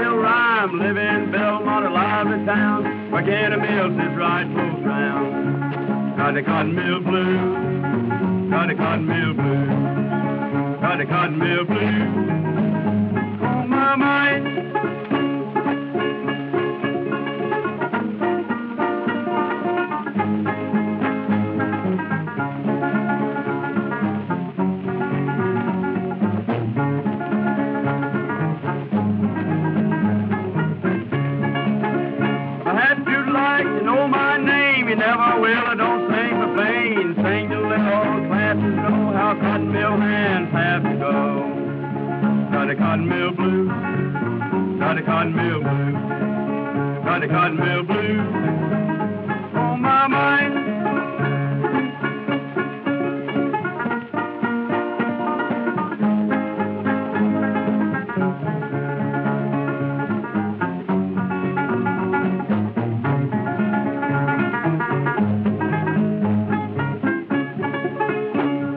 hill rhyme, in Belmont, a lively town, where candy a mill sits right close round. Got the cotton mill blue, got the cotton mill blue, got the cotton mill blue. Never will. I don't sing for fame. Sing to let all classes know how cotton mill hands have to go. Got cotton mill blues. Got cotton mill blues. Got cotton mill blues.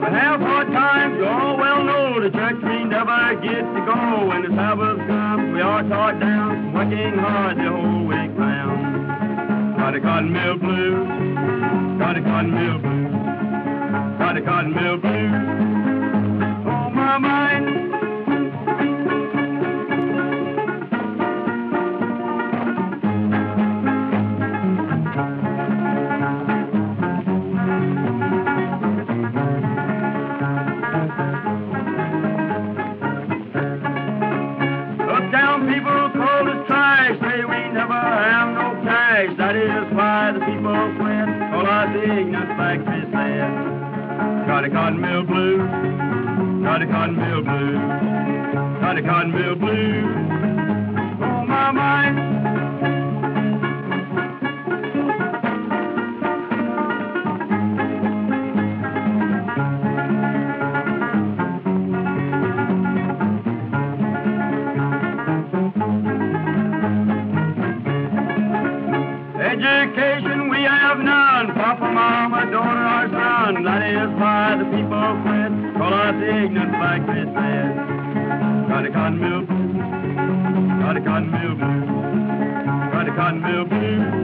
But have hard times, you all well know the church we never get to go. When the Sabbath comes, we are taught down, working hard the whole week round. Got a cotton mill blues, got a cotton mill blues, got a cotton mill blues. Uptown people call us trash, say we never have no cash. That is why the people quit, call us ignorant factory said. Got cotton mill blues, got cotton mill blues, got cotton mill blues. Education we have none, Papa, Mama, daughter, or son. That is why the people quit, call us ignorant like they said. Got a cotton mill got a cotton mill got a cotton mill.